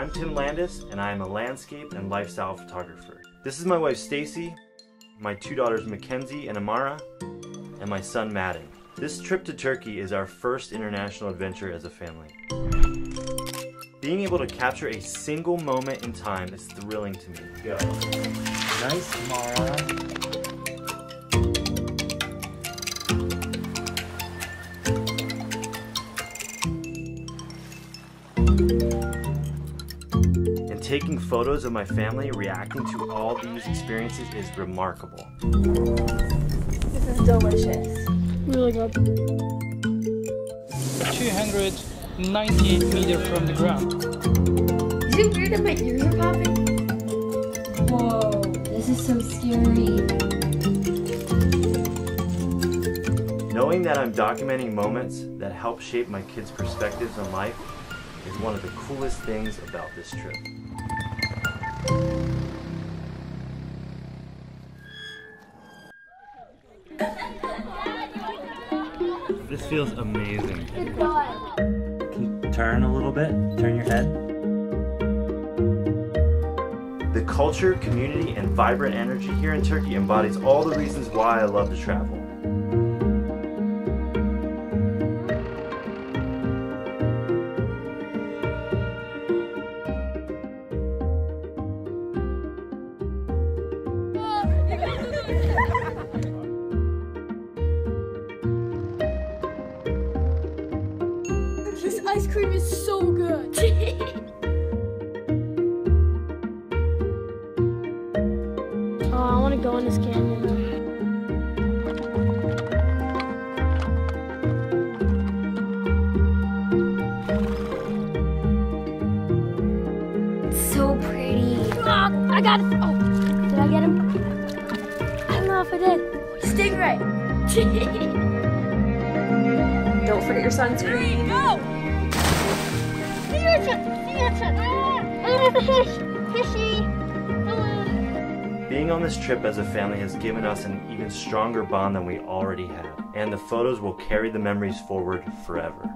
I'm Tim mm-hmm. Landis, and I am a landscape and lifestyle photographer. This is my wife Stacy, my two daughters Mackenzie and Amara, and my son Madden. This trip to Turkey is our first international adventure as a family. Being able to capture a single moment in time is thrilling to me. Go. Nice, Mara. And taking photos of my family reacting to all these experiences is remarkable. This is delicious. Really good. 298 meters from the ground. Is it weird that my ears are popping? Whoa, this is so scary. Knowing that I'm documenting moments that help shape my kids' perspectives on life is one of the coolest things about this trip. This feels amazing. Can you turn a little bit? Turn your head. The culture, community, and vibrant energy here in Turkey embodies all the reasons why I love to travel. This ice cream is so good. oh, I want to go in this canyon. It's so pretty. Oh, I got it. Oh, did I get him? I don't know if I did. Stingray. Don't forget your sunscreen. Ah. Being on this trip as a family has given us an even stronger bond than we already had, and the photos will carry the memories forward forever.